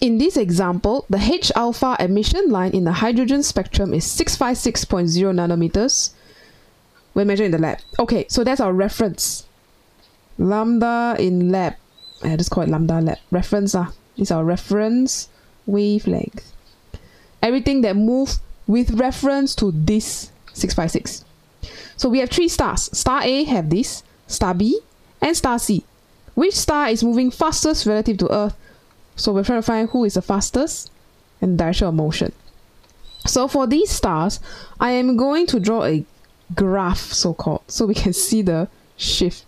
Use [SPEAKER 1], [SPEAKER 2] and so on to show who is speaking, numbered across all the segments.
[SPEAKER 1] in this example, the H alpha emission line in the hydrogen spectrum is 656.0 nanometers when measured in the lab. Okay, so that's our reference. Lambda in lab. I just call it lambda lab. Reference ah. Is our reference wavelength. Everything that moves with reference to this 656. So we have three stars. Star A have this, star B, and star C. Which star is moving fastest relative to Earth? So we're trying to find who is the fastest in direction of motion. So for these stars, I am going to draw a graph so-called so we can see the shift.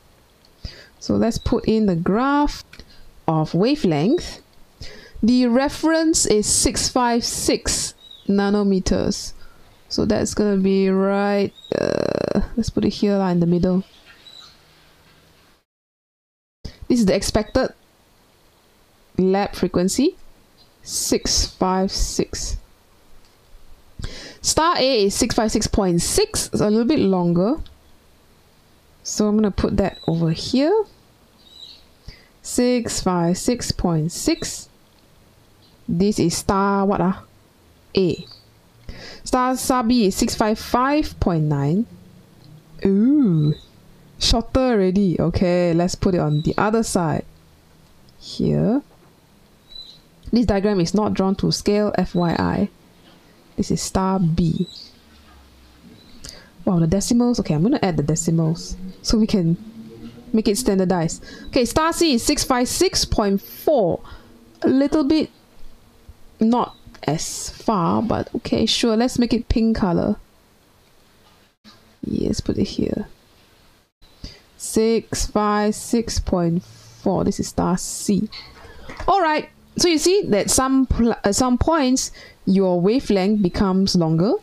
[SPEAKER 1] So let's put in the graph of wavelength. The reference is 656 nanometers. So that's gonna be right, uh, let's put it here in the middle. This is the expected lab frequency, 656. Star A is 656.6, it's a little bit longer. So I'm going to put that over here. 656.6. This is star what ah? A. Star, star B is 655.9. Ooh, shorter already. Okay, let's put it on the other side. Here. This diagram is not drawn to scale, FYI. This is star B. Wow, the decimals. Okay, I'm going to add the decimals so we can make it standardized. Okay, star C is 656.4. A little bit not as far, but okay, sure. Let's make it pink color. Yes, put it here. 656.4. This is star C. Alright, so you see that some, at some points, your wavelength becomes longer.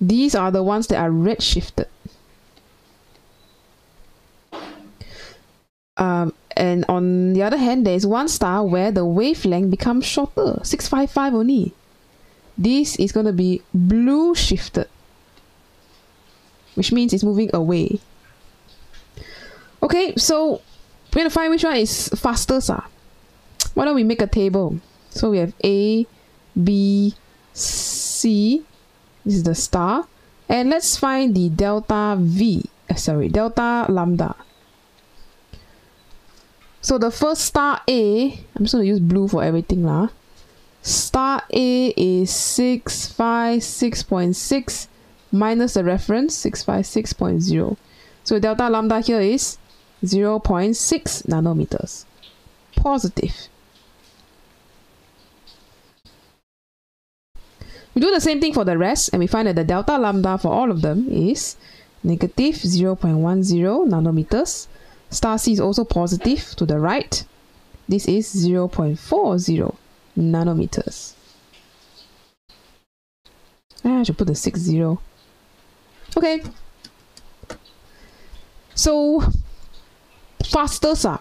[SPEAKER 1] These are the ones that are redshifted. Um, and on the other hand, there is one star where the wavelength becomes shorter, 655 only. This is going to be blue shifted, which means it's moving away. Okay, so we're going to find which one is faster. Sir. Why don't we make a table? So we have A, B, C. This is the star. And let's find the delta V. Uh, sorry, delta lambda. So the first star A, I'm just going to use blue for everything lah. Star A is 656.6 minus the reference 656.0. So delta lambda here is 0 0.6 nanometers. Positive. We do the same thing for the rest and we find that the delta lambda for all of them is negative 0.10 nanometers. Star C is also positive to the right. This is 0.40 nanometers. Ah, I should put the 6 0. Okay. So, fastest are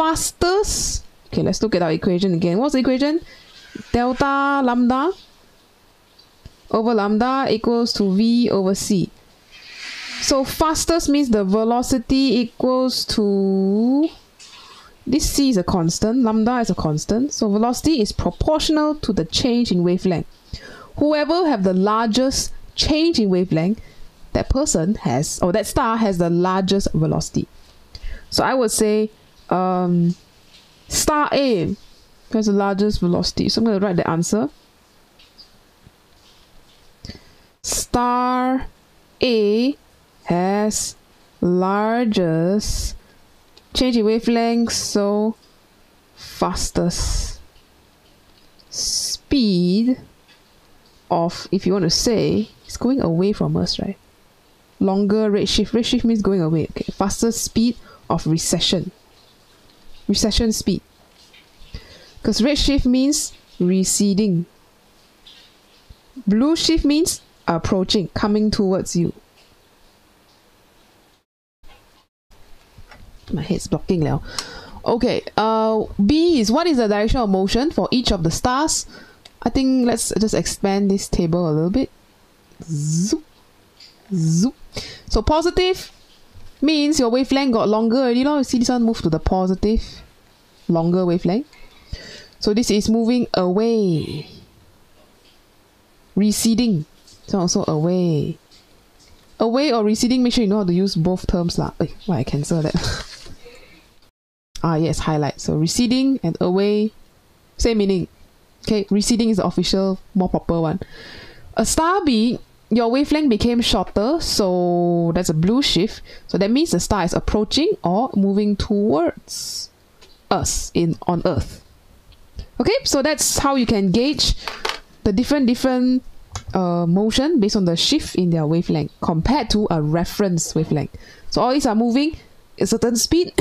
[SPEAKER 1] fastest. Okay, let's look at our equation again. What's the equation? Delta lambda over lambda equals to v over c. So fastest means the velocity equals to this c is a constant, lambda is a constant, so velocity is proportional to the change in wavelength. Whoever have the largest change in wavelength, that person has, or that star has the largest velocity. So I would say um, star A has the largest velocity. So I'm going to write the answer. Star A has largest change in wavelength, so fastest speed of, if you want to say, it's going away from us, right? Longer redshift. Redshift means going away. Okay, faster speed of recession. Recession speed. Because redshift means receding. Blue shift means approaching, coming towards you. My head's blocking now. Okay, uh, B is what is the direction of motion for each of the stars? I think let's just expand this table a little bit. Zoop, zoop. So positive means your wavelength got longer. You know, you see this one move to the positive. longer wavelength. So this is moving away. Receding. So also away. Away or receding, make sure you know how to use both terms. lah. Wait, why I cancel that? ah yes, highlight. So receding and away, same meaning. Okay, receding is the official, more proper one. A star being your wavelength became shorter, so that's a blue shift. So that means the star is approaching or moving towards us in on Earth. Okay, so that's how you can gauge the different different uh, motion based on the shift in their wavelength compared to a reference wavelength. So all these are moving a certain speed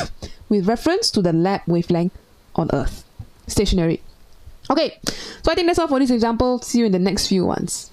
[SPEAKER 1] with reference to the lab wavelength on Earth, stationary. Okay, so I think that's all for this example. See you in the next few ones.